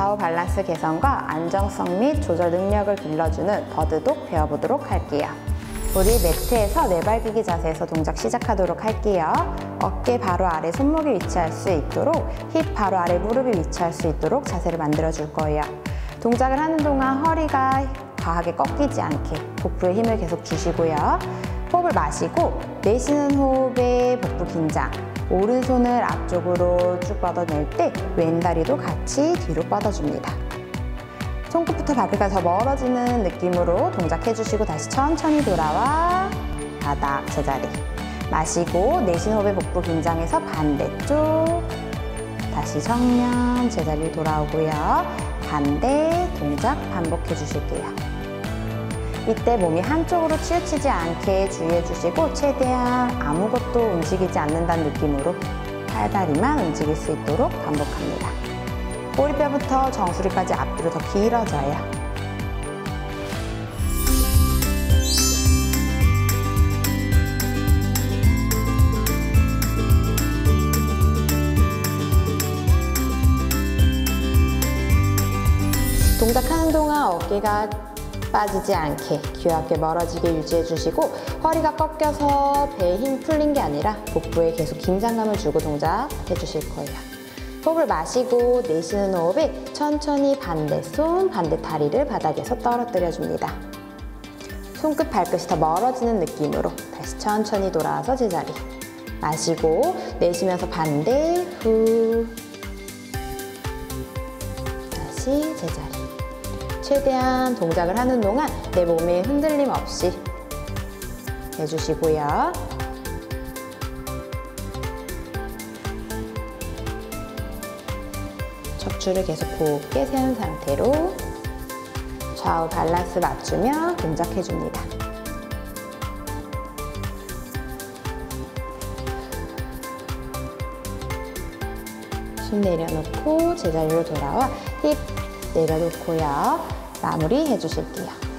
좌우 밸런스 개선과 안정성 및 조절 능력을 길러주는 bird dog 배워보도록 할게요. 우리 매트에서 네발기기 자세에서 동작 시작하도록 할게요. 어깨 바로 아래 손목이 위치할 수 있도록 힙 바로 아래 무릎이 위치할 수 있도록 자세를 만들어 줄 거예요. 동작을 하는 동안 허리가 과하게 꺾이지 않게 복부에 힘을 계속 주시고요. 호흡을 마시고 내쉬는 호흡에 복부 긴장 오른손을 앞쪽으로 쭉 뻗어낼 때 왼다리도 같이 뒤로 뻗어줍니다. 손끝부터 더 멀어지는 느낌으로 동작해주시고 다시 천천히 돌아와 바닥 제자리. 마시고 내쉬는 호흡에 복부 긴장해서 반대쪽 다시 정면 제자리로 돌아오고요. 반대 동작 반복해 주실게요 이때 몸이 한쪽으로 치우치지 않게 주의해 주시고 최대한 아무것도 움직이지 않는다는 느낌으로 팔다리만 움직일 수 있도록 반복합니다 꼬리뼈부터 정수리까지 앞뒤로 더 길어져요. 동작하는 동안 어깨가 빠지지 않게 귀엽게 멀어지게 유지해 주시고 허리가 꺾여서 배에 힘 풀린 게 아니라 복부에 계속 긴장감을 주고 동작 해 주실 거예요. 호흡을 마시고 내쉬는 호흡에 천천히 반대 손, 반대 다리를 바닥에서 떨어뜨려 줍니다. 손끝 발끝이 더 멀어지는 느낌으로 다시 천천히 돌아와서 제자리. 마시고 내쉬면서 반대 후 다시 제자리. 최대한 동작을 하는 동안 내 몸에 흔들림 없이 해주시고요. 척추를 계속 곱게 세운 상태로 좌우 밸런스 맞추며 동작해줍니다. 숨 내려놓고 제자리로 돌아와 힙 내려놓고요. 마무리 해주실게요.